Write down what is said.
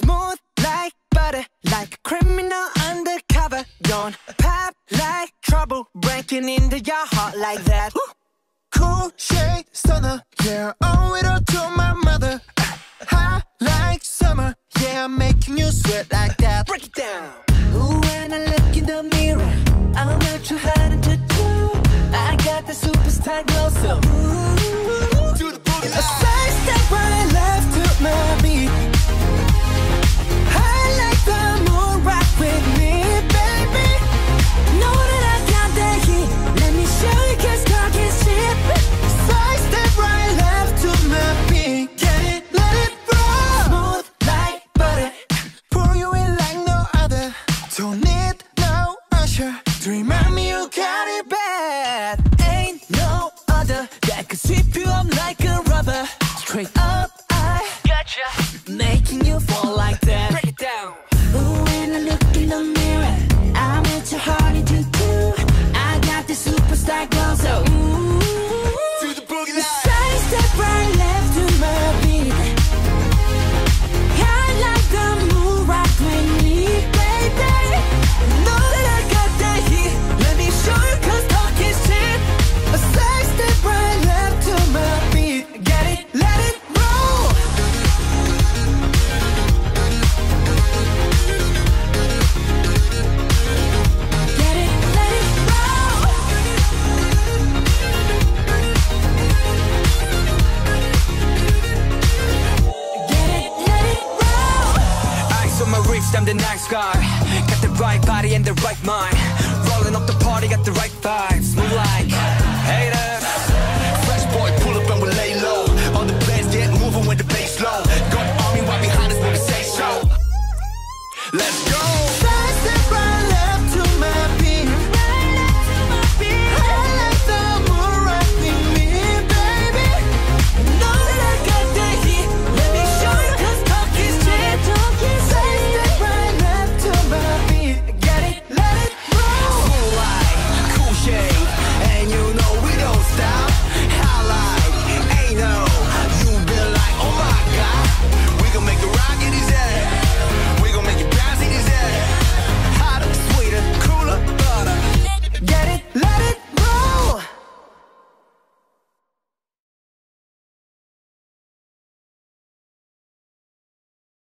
Smooth like butter, like a criminal undercover. Don't pop like trouble, breaking into your heart like that. cool shade stunner, yeah, owe it all to my mother. High like summer, yeah, I'm making you sweat like that. Break it down. Ooh, when I look in the mirror, I'm not too hard to do. I got the superstar glow, so. Ooh. Remind me you got it bad. Ain't no other that could sweep you up like a rubber. Straight up, I Gotcha. making you fall like that. Break it down. Ooh, when I look in the mirror, I'm at your heart to do. I got the superstar glow, so ooh. with my reach, I'm the next guy. Got the right body and the right mind. Rolling up the party, got the right vibes. Move like haters. Fresh boy, pull up and we lay low. All the bands get moving with the bass low. Got army right behind us when we say so. Let's go!